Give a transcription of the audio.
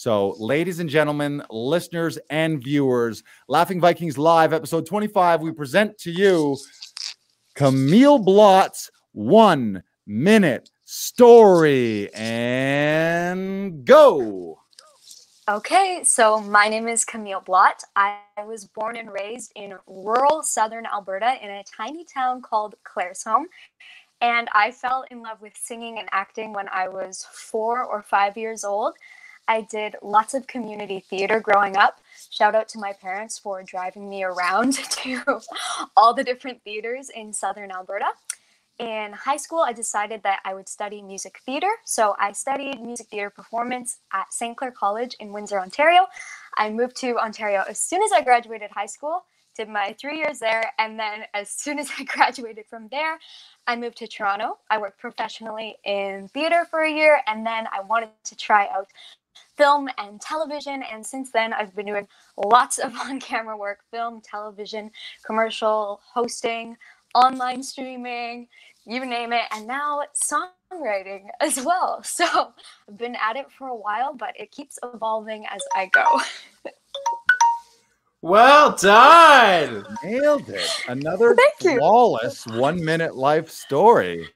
So, ladies and gentlemen, listeners and viewers, Laughing Vikings Live, episode 25, we present to you Camille Blott's one minute story. And go. Okay, so my name is Camille Blott. I was born and raised in rural southern Alberta in a tiny town called Claire's Claresholm. And I fell in love with singing and acting when I was four or five years old. I did lots of community theater growing up. Shout out to my parents for driving me around to all the different theaters in southern Alberta. In high school, I decided that I would study music theater. So I studied music theater performance at St. Clair College in Windsor, Ontario. I moved to Ontario as soon as I graduated high school, did my three years there, and then as soon as I graduated from there, I moved to Toronto. I worked professionally in theater for a year, and then I wanted to try out film and television. And since then, I've been doing lots of on camera work film, television, commercial, hosting, online streaming, you name it. And now songwriting as well. So I've been at it for a while, but it keeps evolving as I go. Well done. Nailed it. Another Thank you. flawless one minute life story.